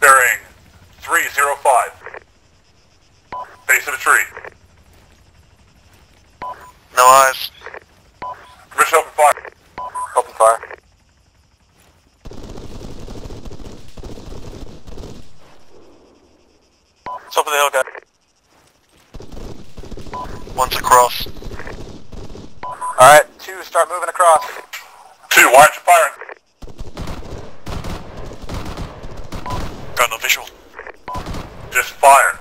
Bearing 305. Base of the tree. No eyes. Permission open fire. Open fire. Top of the hill, guy. One's across. Alright, two, start moving across. Two, why aren't you firing? Got no visual. Just fire.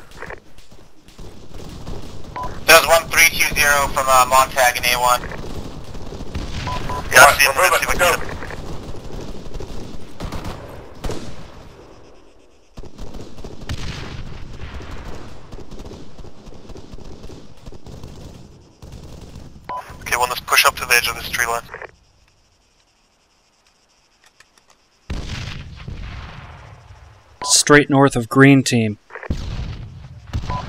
There's one three two zero from uh, Montag and A1. Yeah, I Alright, see him. we're Let's see moving, if I let's can go. Okay, well, let's push up to the edge of this tree line. Straight north of green team.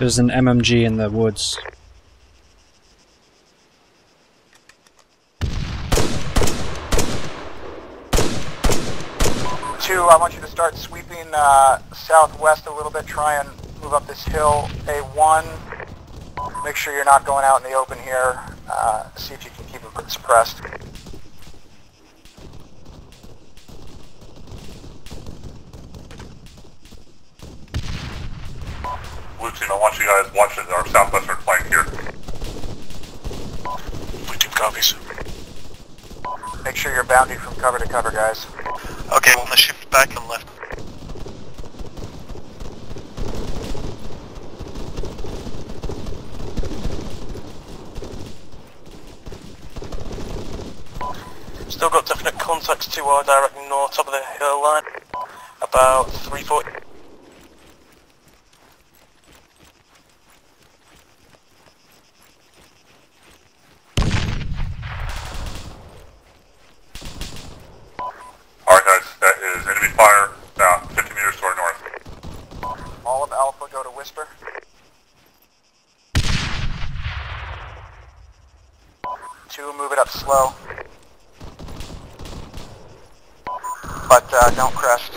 There's an MMG in the woods. Two, I want you to start sweeping uh, southwest a little bit. Try and move up this hill. A1, make sure you're not going out in the open here. Uh, see if you can keep them suppressed. Blue team, I want you guys watching our southwestern flank here. Blue team copies. Make sure you're bounding from cover to cover, guys. Okay, well, let's shift back and left. Still got definite contacts to our direct north, top of the hill line. About 340. Alright guys, that is enemy fire about 50 meters to our north. All of Alpha go to Whisper. Two, move it up slow. But uh, don't crest.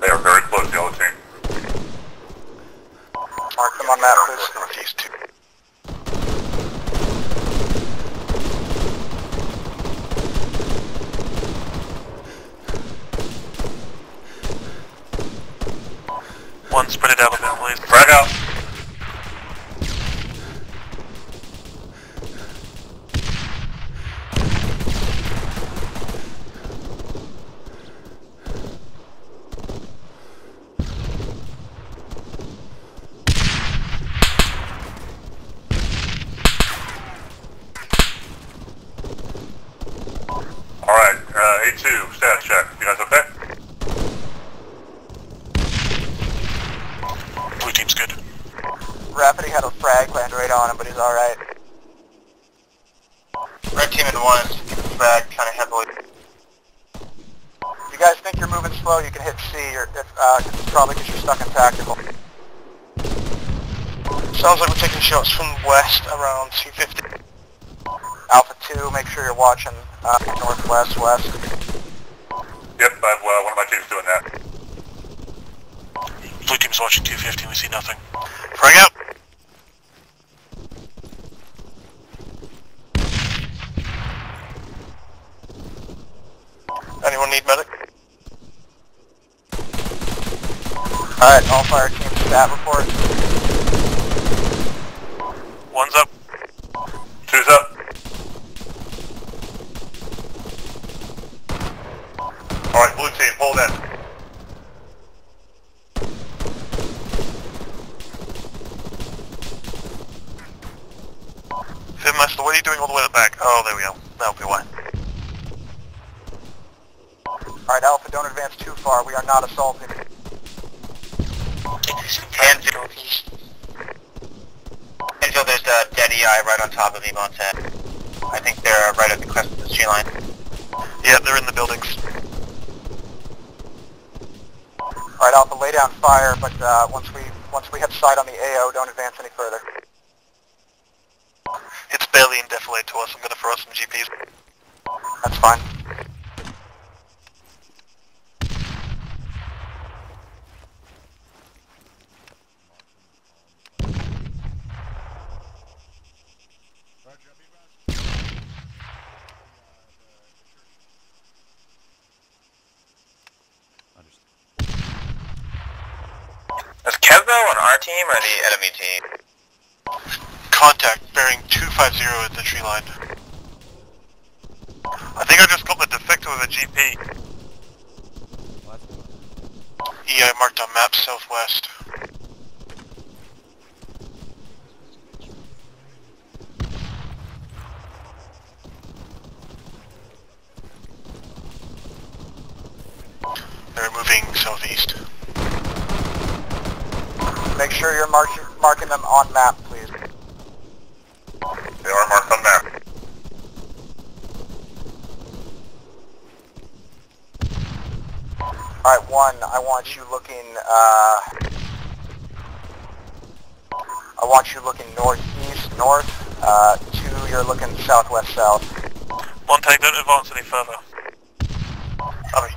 They are very close, yellow team. Mark them on map, please. Northeast two. One spread it out a bit, please. Frag out. Alright, uh, A2, status check. You guys okay? Blue team's good. Rafferty had a frag land right on him, but he's alright. Red team in one is frag kind of heavily. If you guys think you're moving slow, you can hit C. You're, if, uh, it's probably because you're stuck in tactical. Sounds like we're taking shots from west around 250. Alpha 2, make sure you're watching uh, northwest, west. Yep, I have, uh, one of my teams doing that. Blue team's watching 250, we see nothing. Frag out! Anyone need medic? Alright, all fire teams, stat report. One's up. Two's up. Alright, blue team, hold in. Finmaster, what are you doing all the way to the back? Oh, there we go. That'll be why. Alright, Alpha, don't advance too far. We are not assaulting. Ten zero east. Until there's a dead EI right on top of E Montag. I think they're right at the crest of the tree line. Yeah, they're in the buildings. Alright, Alpha, lay down fire, but uh, once we once we hit sight on the AO, don't advance any further. It's barely in defilade to us. I'm gonna throw some GPs. That's fine. Kevbo on our team or the enemy team? Contact bearing 250 at the tree line. I think I just got the defector with a GP. What? EI marked on map southwest. They're moving southeast. Make sure you're marking marking them on map, please. They are marked on map. Alright, one, I want you looking, uh... I want you looking northeast, north. Uh, two, you're looking southwest, south. One take, don't advance any further. Copy.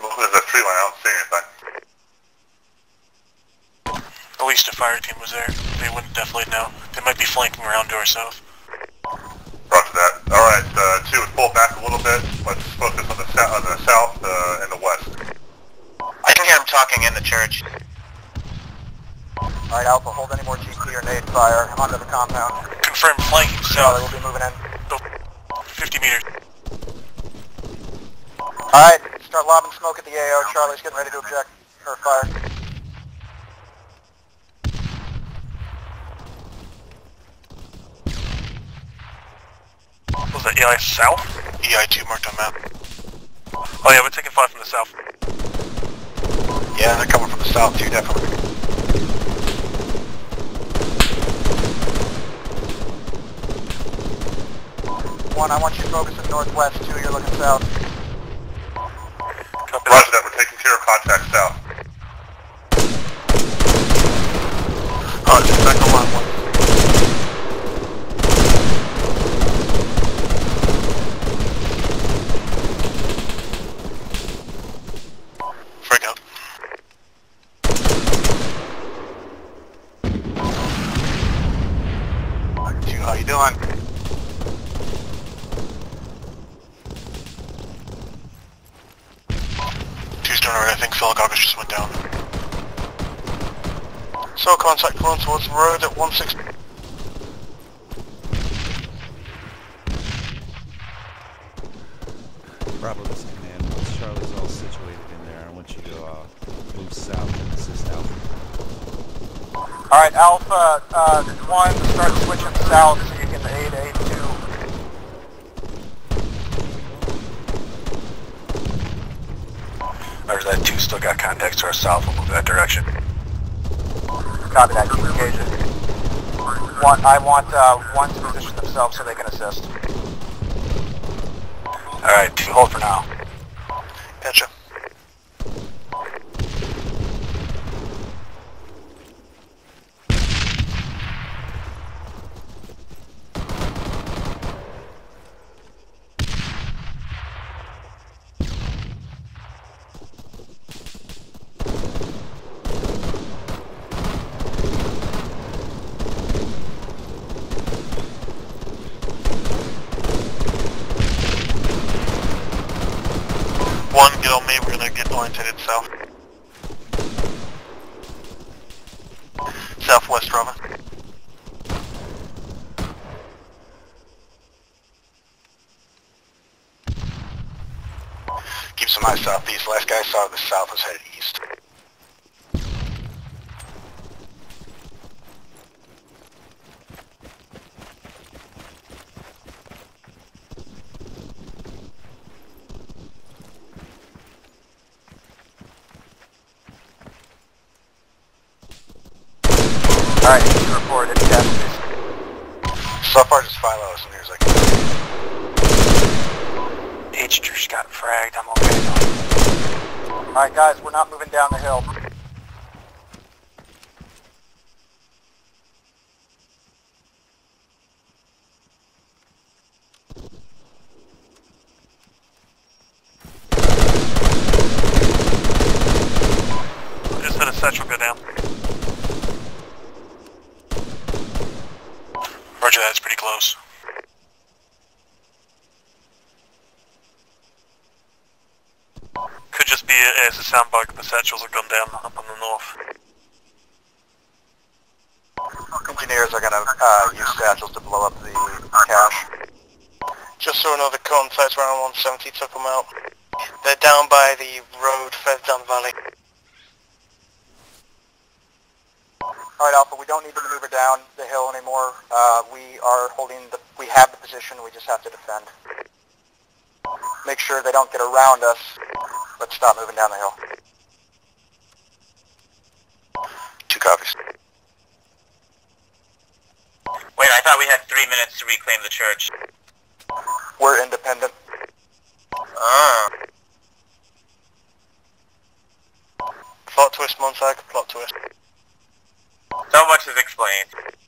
Look, there's a tree line. I don't see anything. At least a fire team was there. They wouldn't defilade now. They might be flanking around to our south. Roger that. All right, uh, two, pull back a little bit. Let's focus on the, on the south uh, and the west. I can hear him talking in the church. Alright, Alpha, hold any more GP or nade fire onto the compound. Confirm flanking Charlie south. will be moving in. 50 meters. Alright, start lobbing smoke at the AO. Charlie's getting ready to object, or fire. Was EI south? EI2 marked on map. Oh yeah, we're taking fire from the south. Yeah, they're coming from the south too, definitely. One, I want you focusing northwest. Two, you're looking south. Roger that. We're taking care of contact south. Oh, just back on line one. Freak out. Two, how you doing? Two's doing alright, I think Phil Goggins just went down. So contact pulling towards the road at 160. Bravo, this is command. Once Charlie's all situated in there, I want you to uh, move south and assist Alpha. Alright, Alpha, uh, one, start switching south so you can aid A2. Two still got contacts to our south, we'll move that direction. Copy that, keep engaging. I want, uh, one to position themselves so they can assist. Alright, hold for now. Gotcha. One, get on me, orientated south. Southwest, Robin. Keep some eyes southeast. Last guy saw the south was headed east. Alright, you report any casualties. So far, just as near as I can. H just got fragged, I'm okay. Alright guys, we're not moving down the hill. Just had a satchel go down. Roger that, it's pretty close. Could just be a, it's a sound bug, the satchels have gone down up on the north. Engineers are gonna uh, use satchels to blow up the cache. Just so another contacts around 170 took them out. They're down by the road further down the valley. Alright Alpha, we don't need to maneuver down the hill anymore. Uh, we are holding the, we have the position, we just have to defend. Make sure they don't get around us. Let's stop moving down the hill. Two copies. Wait, I thought we had three minutes to reclaim the church. We're independent. Ah. Plot twist, Montag, plot twist. So much is explained.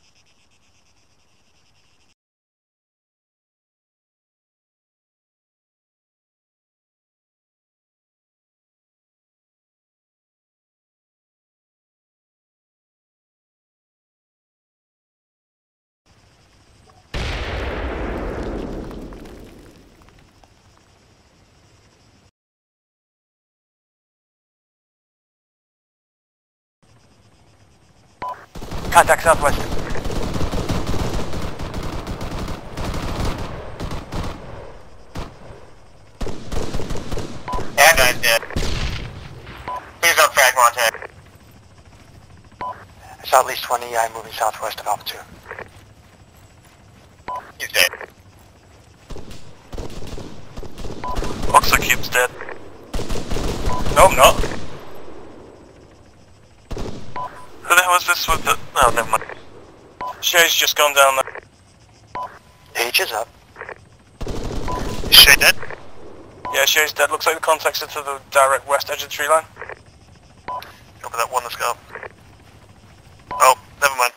Contact southwest. And guy's dead. Please don't frag Montag. I saw at least 20 EI moving southwest of Alpha 2. He's dead. Oxocube's dead. No, no. Who the hell is this with the... Oh, never mind. Shay's just gone down there. H is up. Is Shay dead? Yeah, Shay's dead. Looks like the contacts are to the direct west edge of the tree line. Over that one that's got... Oh, never mind.